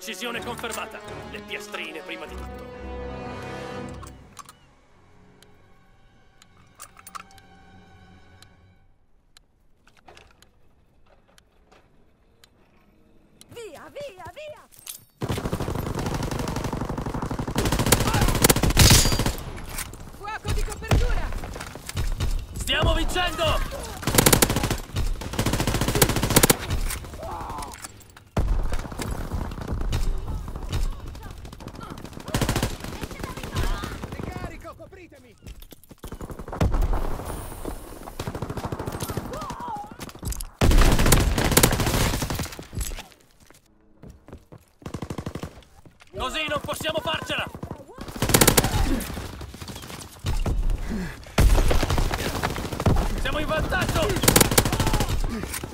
Uccisione confermata. Le piastrine prima di tutto. Via, via, via! Fuoco di copertura! Stiamo vincendo! Così non possiamo farcela! Siamo in vantaggio!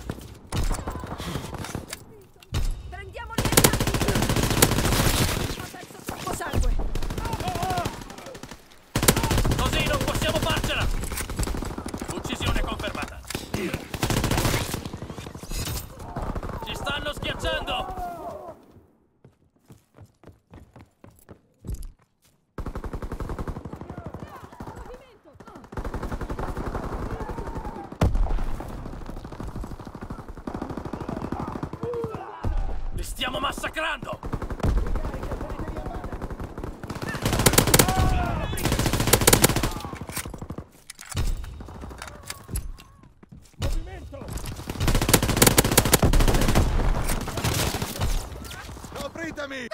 Stiamo massacrando! Movimento! Copritemi!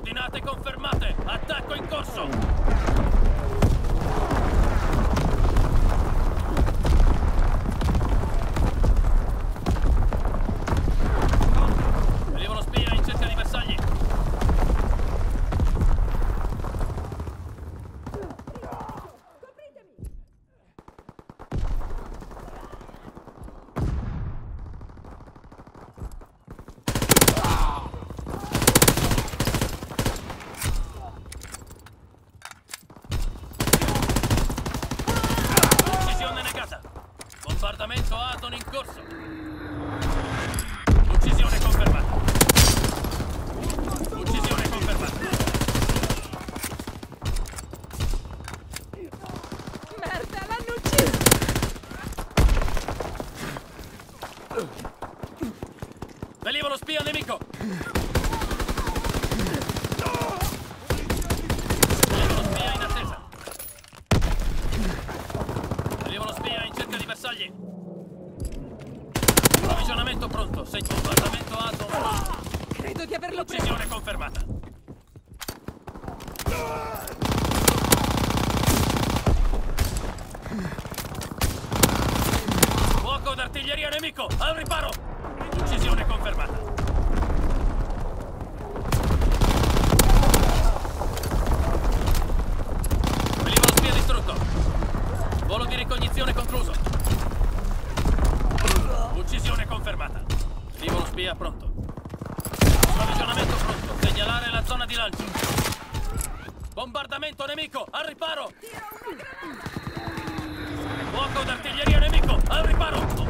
Coordinate confermate! Attacco in corso! Arriva lo spia in cerca di bersagli! Copritemi! Uccisione negata! Bombardamento Aton in corso! Uccisione confermata! Uccisione confermata! Merda, l'hanno ucciso! Veniva lo spia nemico! Veniva lo spia in attesa! Veniva lo spia in cerca di bersagli! Approvvigionamento pronto! Sei bombardamento Atom! Averlo preso! Uccisione confermata! Fuoco d'artiglieria nemico! Al riparo! Uccisione confermata! Veniva lo spia distrutto! Volo di ricognizione concluso! Uccisione confermata! Veniva lo spia pronto! Approvvigionamento pronto. Segnalare la zona di lancio. Bombardamento nemico, al riparo. Fuoco d'artiglieria nemico, al riparo.